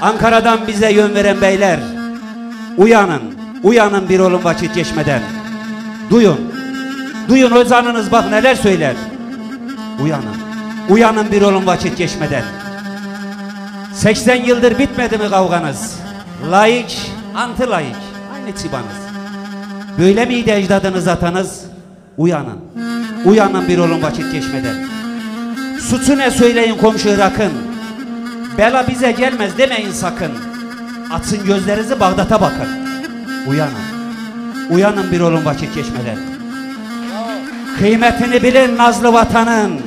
Ankara'dan bize yön veren beyler. Uyanın, uyanın bir olun vakit geçmeden. Duyun, duyun özanınız bak neler söyler. Uyanın, uyanın bir olun vakit geçmeden. 80 yıldır bitmedi mi kavganız? Laik, anti laik, aynı çıbanız. Böyle miydi ecdadınız atanız? Uyanın, uyanın bir olun vakit geçmeden. Suçu ne söyleyin komşu Irak'ın? Bela bize gelmez demeyin sakın. Açın gözlerinizi Bağdat'a bakın. Uyanın. Uyanın bir olun vakit geçmeden. Kıymetini bilin nazlı vatanın.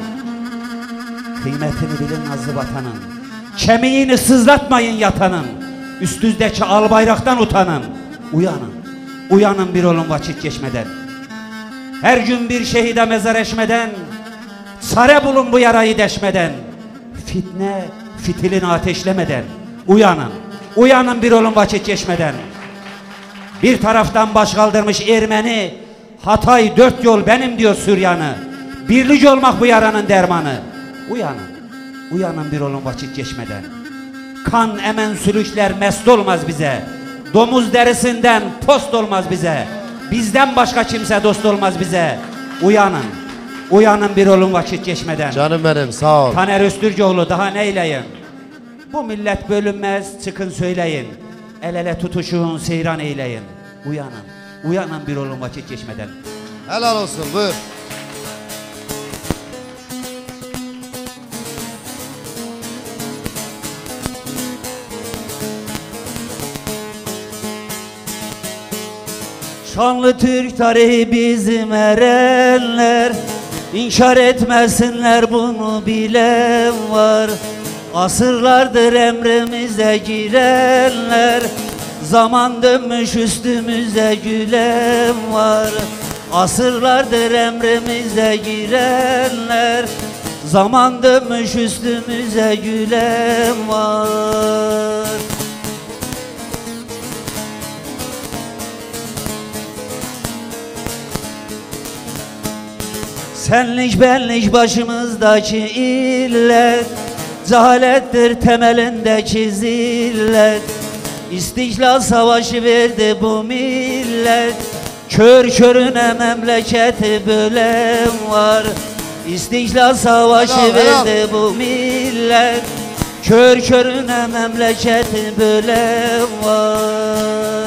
Kıymetini bilin nazlı vatanın. Kemiğini sızlatmayın yatanın. Üstüzdeki al bayraktan utanın. Uyanın. Uyanın bir olun vakit geçmeden. Her gün bir şehide mezar eşmeden. Çare bulun bu yarayı deşmeden. Fitne fitilini ateşlemeden. Uyanın. Uyanın bir olun vakit geçmeden. Bir taraftan baş kaldırmış Ermeni, Hatay dört yol benim diyor Süryanı. Birlik olmak bu yaranın dermanı. Uyanın, uyanın bir olun vakit geçmeden. Kan emen sülükler mest olmaz bize. Domuz derisinden post olmaz bize. Bizden başka kimse dost olmaz bize. Uyanın, uyanın bir olun vakit geçmeden. Canım benim sağ ol. Taner Öztürkoğlu daha neyleyin? Bu millet bölünmez çıkın söyleyin. El ele tutuşun seyran eyleyin. Uyanın. Uyanın bir olun vakit geçmeden. Helal olsun buyur. Şanlı Türk tarihi bizim erenler İnkar etmesinler bunu bilen var. Asırlardır emrimize girenler Zaman dönmüş üstümüze gülen var. Asırlardır emrimize girenler Zaman dönmüş üstümüze gülen var Senlik benlik başımızdaki illet Cehalettir temelindeki zillet. İstiklal savaşı verdi bu millet Kör körüne memleketi bölen var. İstiklal savaşı Helal, helal. verdi bu millet Kör körüne memleketi bölen var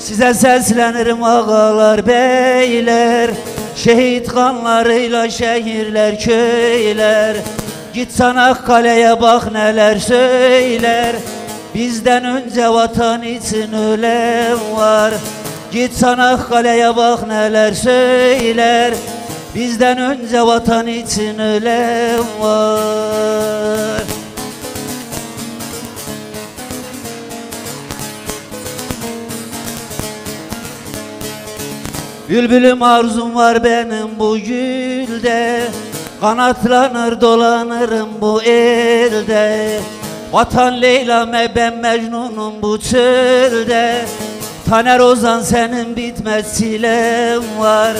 Size seslenirim ağalar beyler Şehit kanlarıyla şehirler köyler Git Çanakkale'ye bak neler söyler Bizden önce vatan için ölen var. Git Çanakkale'ye bak neler söyler Bizden önce vatan için ölen var Bülbülüm arzum var benim bu gülde Kanatlanır dolanırım bu elde Vatan Leyla me ben Mecnun'um bu çölde Taner Ozan senin bitmez çilem var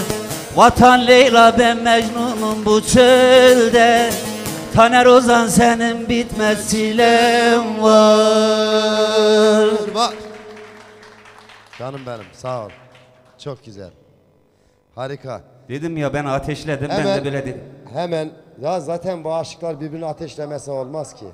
Vatan Leyla ben Mecnun'um bu çölde Taner Ozan senin bitmez çilem var. Canım benim sağ ol. Çok güzel. Harika. Dedim ya ben ateşledim ben Hemen, de böyle dedim. hemen ya zaten bu aşıklar birbirini ateşlemese olmaz ki.